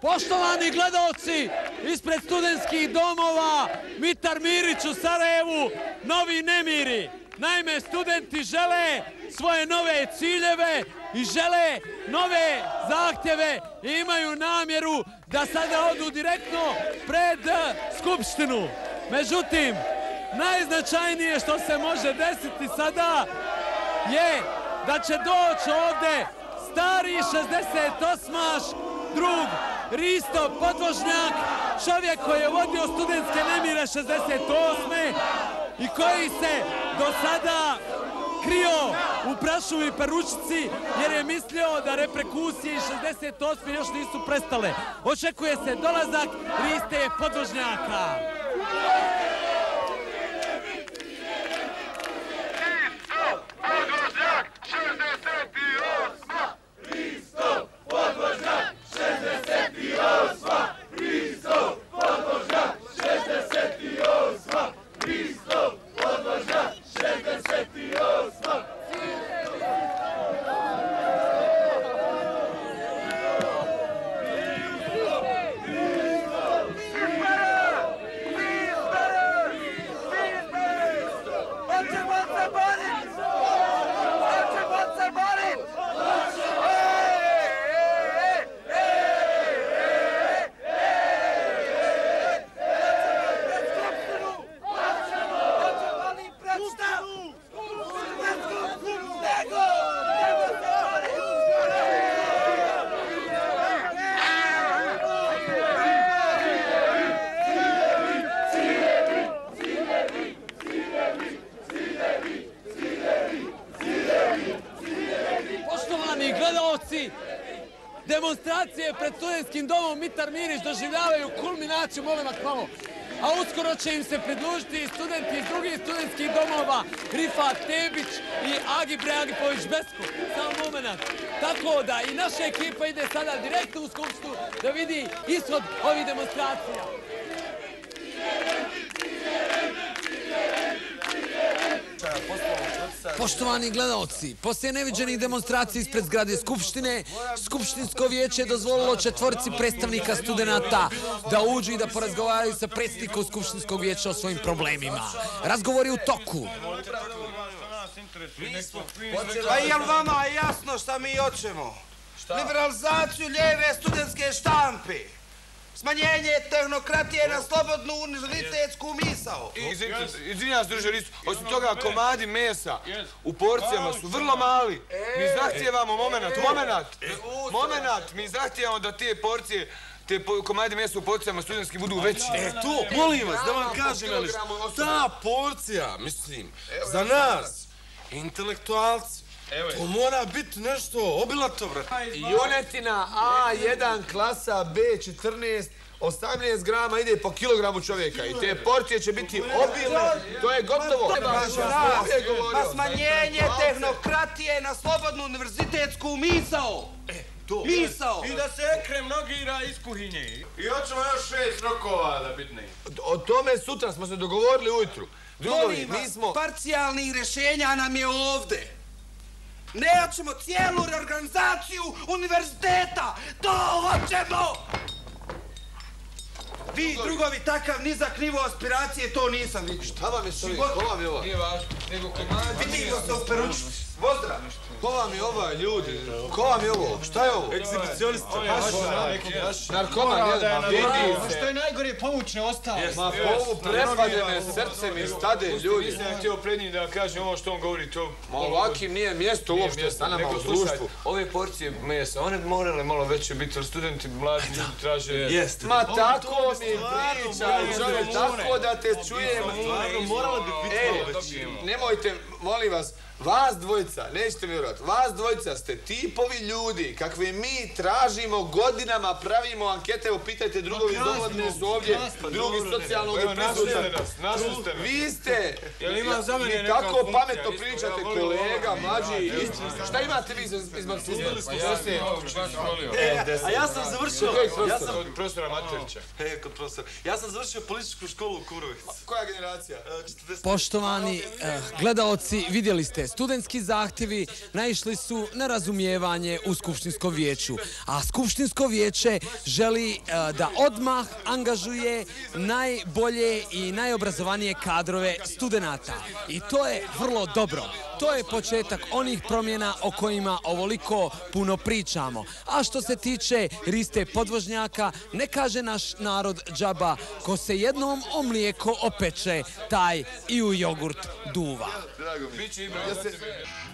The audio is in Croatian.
Poštovani gledalci, ispred studentskih domova, Mitar Mirić u Sarajevu, novi nemiri. Naime, studenti žele svoje nove ciljeve i žele nove zahtjeve i imaju namjeru da sada odu direktno pred Skupštinu. Međutim, najznačajnije što se može desiti sada je da će doći ovdje stari 68-aš drug Risto Podvožnjak, čovjek koji je vodio studentske nemire 68. i koji se do sada krio u prašuvi i peručici jer je mislio da reprekusije iz 68. još nisu prestale. Očekuje se dolazak Riste Podvožnjaka. Podvožnjak, 68! Hoćemo se boriti! Hoćemo se boriti! Poštovani gledalci, demonstracije pred studentskim domom Mitar Mirić doživljavaju kulminaciju, molim vas malo. A uskoro će im se pridružiti i studenti iz drugih studentskih domova, Rifat Tebić i Agi Breagipović Besko. Samo moment. Tako da i naša ekipa ide sada direktno u Skupštinu da vidi ishod ovih demonstracija. Poštovani gledalci, poslije neviđenih demonstracija ispred zgrade Skupštine, Skupštinsko vijeće je dozvolilo četvorci predstavnika studenata da uđu i da porazgovaraju sa predsjednikom Skupštinskog vijeća o svojim problemima. Razgovor je u toku. Pa jel vama jasno šta mi hoćemo? Liberalizaciju lijeve studentske štampe. Smanjenje tehnokratije na slobodnu univerzitetsku misao. Izvinjam se, druže Risto, osim toga komadi mesa u porcijama su vrlo mali. Mi zahtijevamo moment, moment, moment, mi zahtijevamo da te porcije te komadi mesa u porcijama studentski budu veći. E to, molim vas, da vam kažem, ali ta porcija, mislim, za nas, intelektualci, to mora biti nešto obilato, brate. Junetina A1 klasa B14 18 grama ide po kilogramu čovjeka i te porcije će biti obilne. To je gotovo. Pa smanjenje tehnokratije na slobodnu univerzitetsku misao. To. Misao. I da se Ekrem nogira iz kuhinje. I hoćemo još šest rokova da bitne. O tome sutra smo se dogovorili ujutru. Drugovi, mi smo... parcijalnih rješenja nam je ovde. Nećemo cijelu reorganizaciju univerziteta. To hoćemo! Vi, drugovi, takav nizak nivo aspiracije, to nisam vidio. Šta vam je čovjek? Život- Ko vam je ovo? Nije važno, nego komadi Vidimo se u peručnici. Pozdrav! Ko vam je ovo, ljudi? Ko vam je ovo? Šta je ovo? Egzibicionista. Narkoman, znam, vidi. Što je najgore povučne ostalo. Ma ovu prepadene srce mi stade, ljudi. Nisam htio pred njim da kažem ovo što on govori, to... Ma ovakim nije mjesto uopšte sa nama u društvu. ove porcije mesa, one bi morale malo veće biti, jer studenti mladi ljudi traže... Jeste. Ma tako mi stvarno priča, moramo čovjek, biti tako da te čujem. Moralo bi biti E, malo veće. nemojte, molim vas, vas dvojica, nećete vjerovati, vas dvojica ste tipovi ljudi kakve mi tražimo godinama, pravimo ankete, evo pitajte drugovi iz su ovdje, drugi socijalnog me. Vi ste, Jel ima za mene tako funkcija pametno isto? pričate, Ja kolega, mlađi, i- šta imate vi iz, iz Marksizma? A ja sam završio, ja sam, Od profesora Materića. e, kod profesora, ja sam završio političku školu u Kurovici. Koja generacija? E, 40. Poštovani eh, gledaoci, vidjeli ste, studentski zahtjevi naišli su na razumijevanje u Skupštinskom vijeću. A Skupštinsko vijeće želi e, da odmah angažuje najbolje i najobrazovanije kadrove studenata. I to je vrlo dobro. To je početak onih promjena o kojima ovoliko puno pričamo. A što se tiče Riste podvožnjaka, ne kaže naš narod džaba ko se jednom o mlijeko opeče, taj i u jogurt duva. você...